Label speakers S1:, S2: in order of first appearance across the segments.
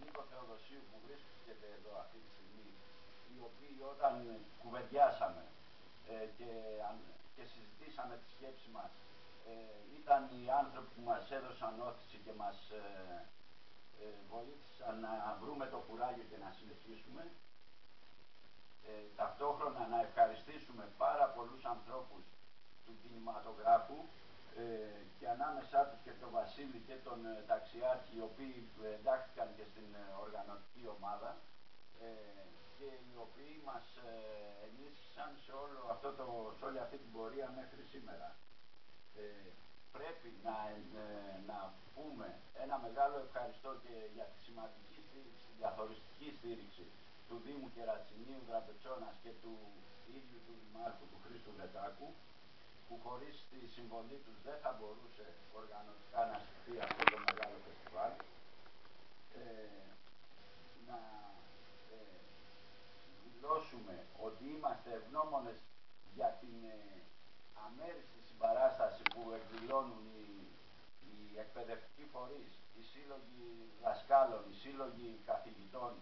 S1: Νίκο Θεοδοσίου που βρίσκεται εδώ αυτή τη στιγμή, οι οποίοι όταν κουβεντιάσαμε ε, και, και συζητήσαμε τη σκέψη μας, ε, ήταν οι άνθρωποι που μας έδωσαν όθηση και μας ε, ε, βοήθησαν να βρούμε το κουράγιο και να συνεχίσουμε. Ε, ταυτόχρονα να ευχαριστήσουμε πάρα πολλούς ανθρώπους του κινηματογράφου ε, και ανάμεσά τους και τον Βασίλη και τον ε, Ταξιάρχη οι οποίοι εντάχθηκαν και στην ε, οργανωτική ομάδα και οι οποίοι μας ενίσχυσαν σε, όλο αυτό το, σε όλη αυτή την πορεία μέχρι σήμερα. πρέπει να, να πούμε ένα μεγάλο ευχαριστώ και για τη σημαντική στήριξη, τη διαχωριστική στήριξη του Δήμου Κερατσινίου Δραπετσόνας και του ίδιου του Δημάρχου του Χρήστου Βετάκου που χωρίς τη συμβολή τους δεν θα μπορούσε οργανωτικά να στηθεί αυτό το μεγάλο φεστιβάλ. Ε, να ε, δηλώσουμε ότι είμαστε ευγνώμονες για την ε, αμέριστη συμπαράσταση που εκδηλώνουν οι, οι εκπαιδευτικοί φορείς, οι σύλλογοι δασκάλων, οι σύλλογοι καθηγητών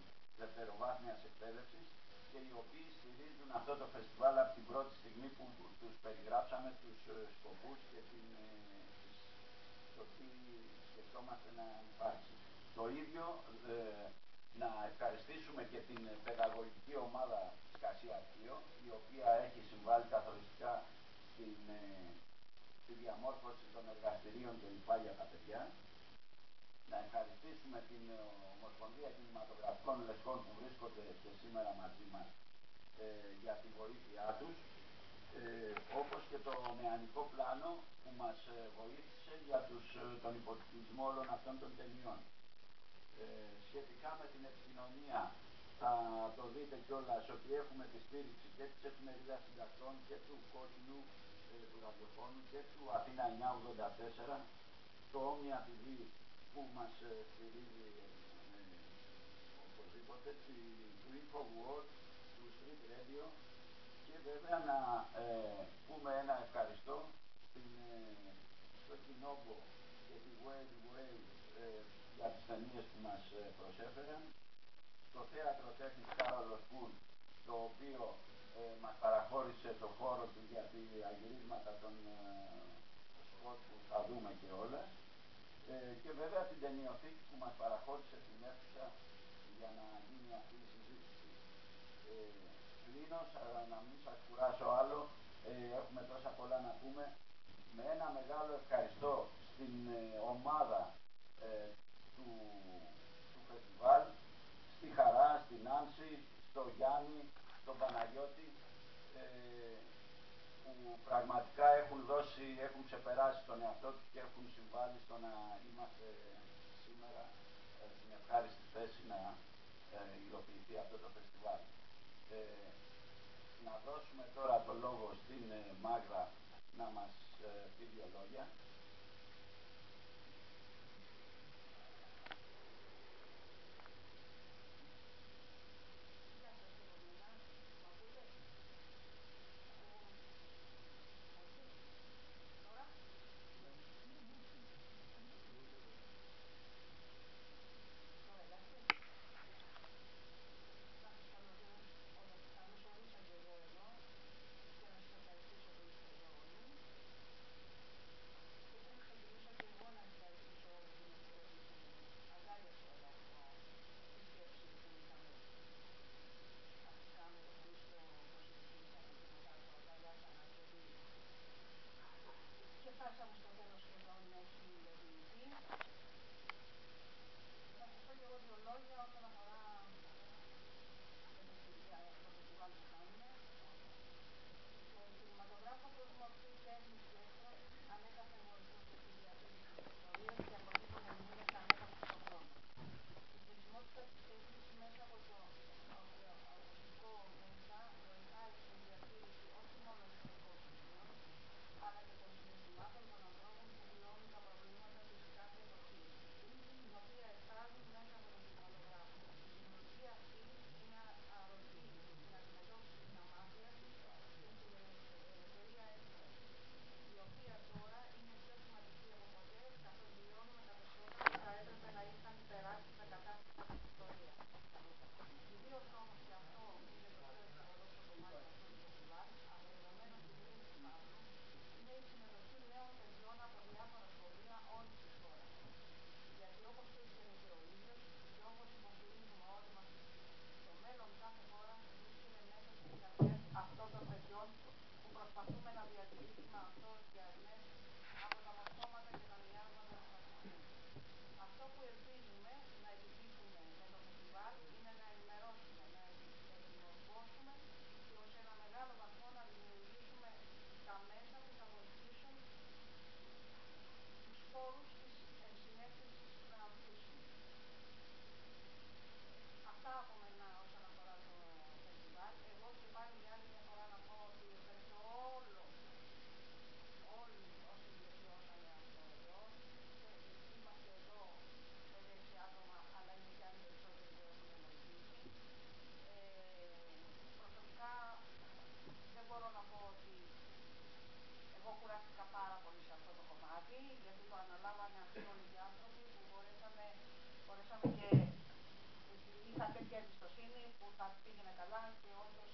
S1: δευτεροβάθμιας εκπαίδευσης και οι οποίοι στηρίζουν αυτό το φεστιβάλ από την πρώτη στιγμή που τους περιγράψαμε τους ε, σκοπούς και την, ε, το τι σκεφτόμαστε να υπάρξει. Το ίδιο ε, να ευχαριστήσουμε και την παιδαγωγική ομάδα της Κασιαρχείο, η οποία έχει συμβάλει καθοριστικά στην, στη διαμόρφωση των εργαστηρίων κλπ. για τα παιδιά. Να ευχαριστήσουμε την Ομοσπονδία Κινηματογραφικών Λεσχών που βρίσκονται και σήμερα μαζί μας ε, για τη βοήθειά τους, ε, όπως και το νεανικό πλάνο που μας ε, βοήθησε για τους, ε, τον υποτιτλισμό όλων αυτών των ταινιών. Ε, σχετικά με την επικοινωνία θα το δείτε κιόλας ότι έχουμε τη στήριξη και της εφημερίδας συντακτών και του κόκκινου του ραδιοφώνου και του Αθήνα 984, το Omnia TV που μας στηρίζει οπωσδήποτε, του InfoWorld και βέβαια να ε, πούμε ένα ευχαριστώ στην, ε, στο Κοινόμπο και τη Wave Wave ε, για τις ταινίες που μας ε, προσέφεραν, το Θέατρο Τέχνης Κάρολος Κούν, το οποίο ε, μας παραχώρησε το χώρο του για τα αγυρίσματα των σποτ που θα δούμε και όλα, και βέβαια την ταινιοθήκη που μας παραχώρησε την αίθουσα για να γίνει αυτή η συζήτηση. Κλείνω, να μην σας κουράσω άλλο, ε, έχουμε τόσα πολλά να πούμε. Με ένα μεγάλο ευχαριστώ στην ε, ομάδα ε, του, του φεστιβάλ, στη Χαρά, στην Άνση, στο Γιάννη, στον Παναγιώτη, που πραγματικά έχουν δώσει, έχουν ξεπεράσει τον εαυτό τους και έχουν συμβάλει στο να είμαστε σήμερα στην ευχάριστη θέση να υλοποιηθεί αυτό το φεστιβάλ. Ε, να δώσουμε τώρα το λόγο στην ε, Μάγδα να μας ε, πει δύο λόγια.
S2: και είχα τέτοια εμπιστοσύνη που θα πήγαινε καλά και όντως